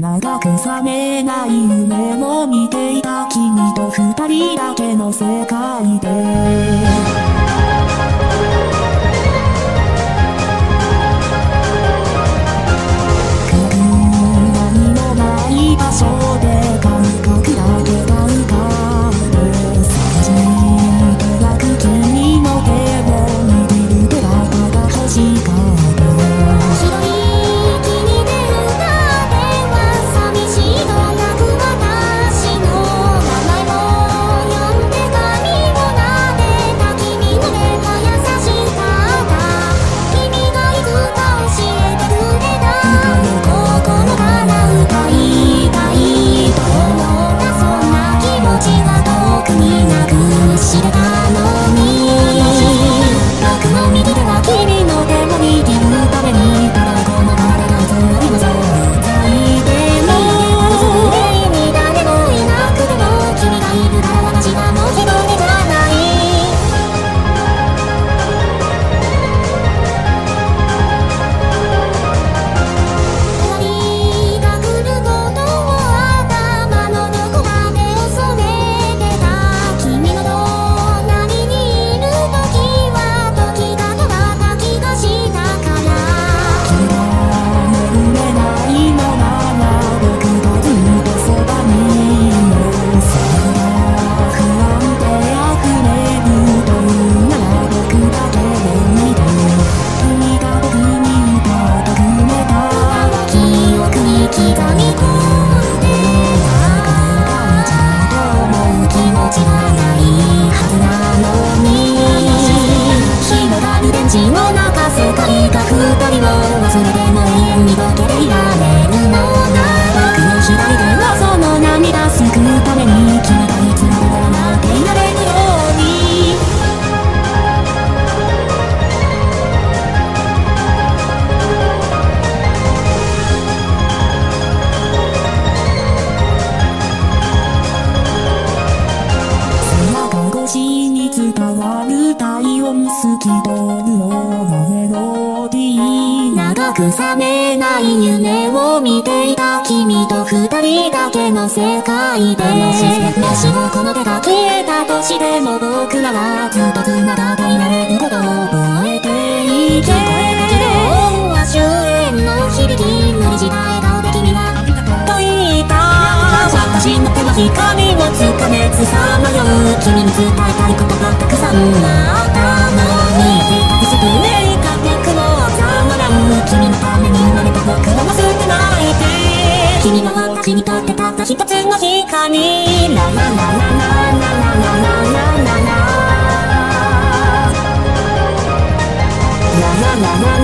長く覚めない夢を見ていた。君と二人だけの世界で。その涙すくうために君といつもっていられように。に伝わる体き通るようなィー長く覚めない夢を見ていた君と二人だけの世界で。もしもこの手が消えたとしても僕らはずっと繋がっていられることを覚えていて。聞こえたけどは終焉の響き無理した笑顔で君はと言った。私の手の光をつかめつさまよう。君に伝えたいことがたくさんあっつの光。ラララララララララララララララララララ